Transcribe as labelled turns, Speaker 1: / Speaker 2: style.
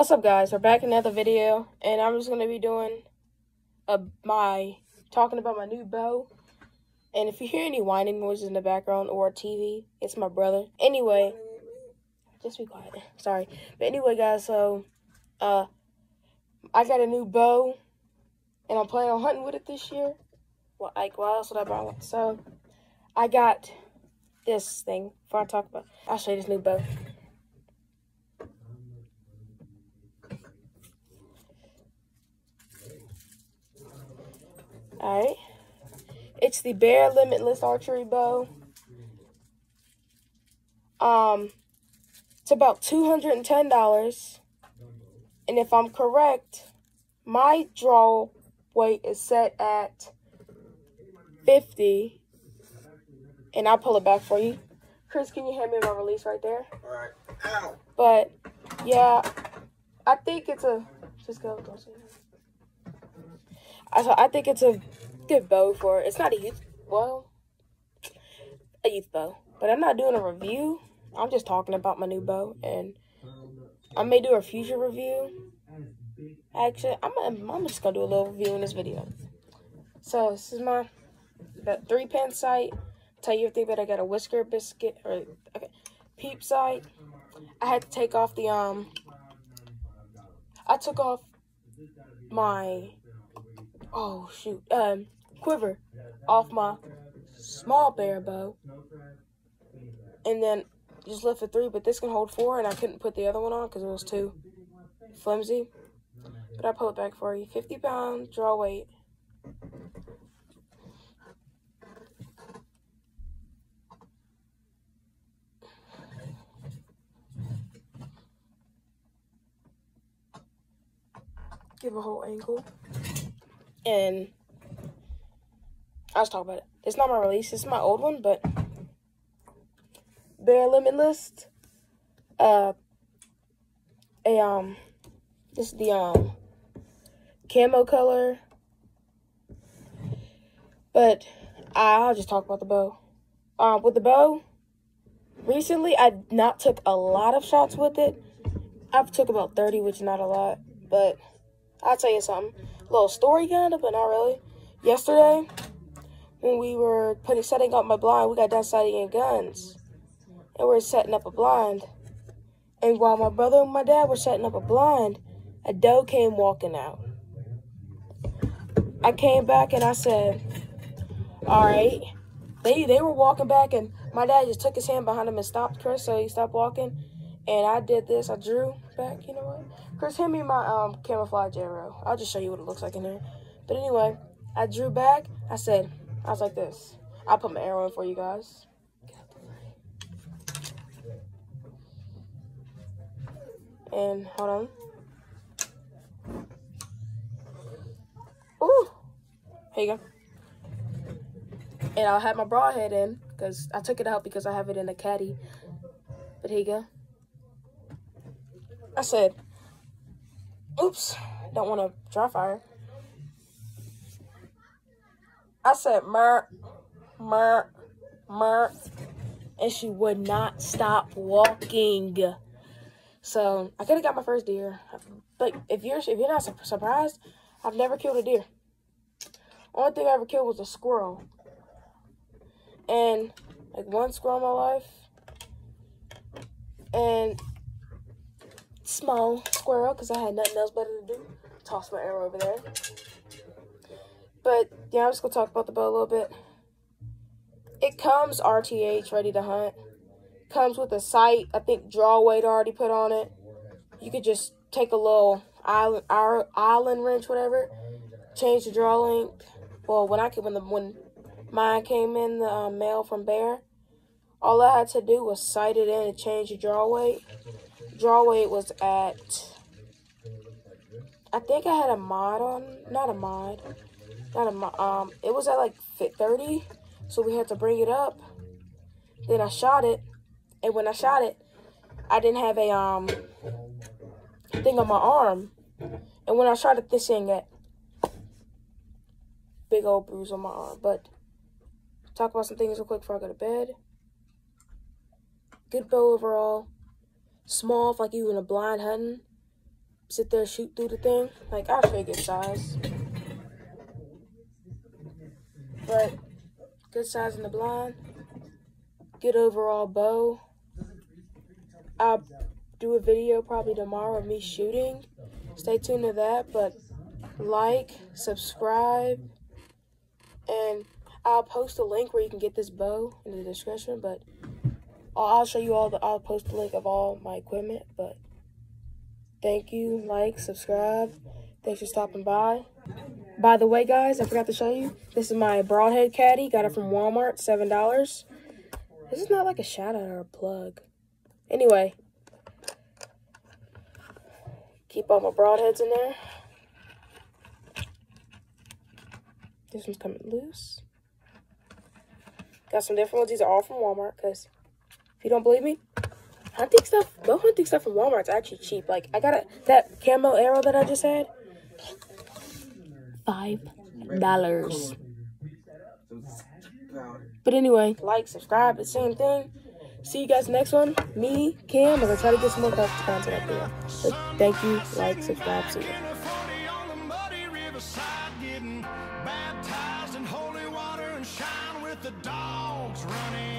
Speaker 1: What's up, guys? We're back in another video, and I'm just gonna be doing a my talking about my new bow. And if you hear any whining noises in the background or TV, it's my brother. Anyway, just be quiet. Sorry, but anyway, guys. So, uh, I got a new bow, and I'm planning on hunting with it this year. Well, like, what else would I buy? So, I got this thing. Before I talk about, I'll show you this new bow. Alright. It's the Bear Limitless Archery Bow. Um, it's about $210. And if I'm correct, my draw weight is set at 50. And I'll pull it back for you. Chris, can you hand me my release right there?
Speaker 2: Alright. Ow.
Speaker 1: But, yeah, I think it's a... Just go. Don't I, think it's a good bow for it's not a youth well a youth bow but i'm not doing a review. I'm just talking about my new bow and i may do a future review. Actually i'm, I'm just gonna do a little review in this video. So this is my the three pin sight. Tell you everything that i got a whisker biscuit or okay peep sight. I had to take off the um i took off my oh shoot, um, quiver off my small bear bow. And then just left three, but this can hold four, and I couldn't put the other one on because it was too flimsy. But I pull it back for you. 50 pound draw weight. Give a whole angle and I was talking about it. It's not my release. It's my old one, but Bear Limitless. Uh, a um, this is the um camo color. But I'll just talk about the bow. Um, with the bow, recently I not took a lot of shots with it. I've took about 30, which is not a lot, but I'll tell you something little story kind of, but not really. Yesterday, when we were putting setting up my blind, we got done in guns, and we are setting up a blind. And while my brother and my dad were setting up a blind, a doe came walking out. I came back and I said, "All right." They they were walking back, and my dad just took his hand behind him and stopped Chris, so he stopped walking. And I did this. I drew back. You know what? Chris, hand me my um, camouflage arrow. I'll just show you what it looks like in there. But anyway, I drew back. I said, I was like this. I'll put my arrow in for you guys. And hold on. Ooh. Here you go. And I'll have my broadhead in because I took it out because I have it in a caddy. But here you go. I said, Oops, don't want to dry fire. I said, mer, mer, mer, and she would not stop walking. So I could have got my first deer. But if you're if you're not su surprised, I've never killed a deer. Only thing I ever killed was a squirrel. And like one squirrel in my life. And small squirrel because I had nothing else better to do. Toss my arrow over there. But yeah, I'm just gonna talk about the bow a little bit. It comes RTH ready to hunt. Comes with a sight. I think draw weight already put on it. You could just take a little island island wrench, whatever. Change the draw length. Well, when I when the when mine came in the uh, mail from Bear, all I had to do was sight it in and change the draw weight draw weight was at, I think I had a mod on, not a mod, not a mod, um, it was at like fit 30, so we had to bring it up. Then I shot it, and when I shot it, I didn't have a, um, thing on my arm. And when I shot it, this thing got big old bruise on my arm. But talk about some things real quick before I go to bed. Good bow overall small, like you in a blind hunting. sit there shoot through the thing. Like you good size. But good size in the blind. Good overall bow. I'll do a video probably tomorrow of me shooting. Stay tuned to that. But like, subscribe, and I'll post a link where you can get this bow in the description. But I'll show you all the. I'll post the link of all my equipment. But thank you, like, subscribe. Thanks for stopping by. By the way, guys, I forgot to show you. This is my broadhead caddy. Got it from Walmart, seven dollars. This is not like a shout out or a plug. Anyway, keep all my broadheads in there. This one's coming loose. Got some different ones. These are all from Walmart because if you don't believe me, hunting stuff, no hunting stuff from Walmart's actually cheap. Like I got a that camo arrow that I just had. Five dollars. But anyway, like, subscribe, the same thing. See you guys next one. Me, Cam, I'm gonna try to get some more content up there. But thank you, like, subscribe, see you. the dogs running